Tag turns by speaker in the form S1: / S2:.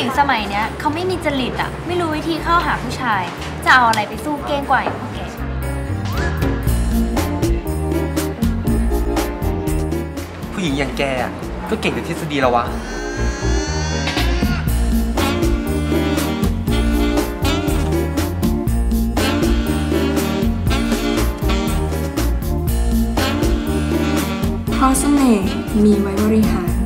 S1: ญิงสมัยเนี้ยเขาไม่มีจริตอะไม่รู้วิธีเข้าหาผู้ชาย จะเอาอะไรไปสู้เก้งกว่าอย่างพวกแก
S2: ผู้หญิงอย่างแกอะก็เก่งแต่ทฤษฎีแล้ววะ
S3: เพราะเสน่ห์มีไว้บริหาร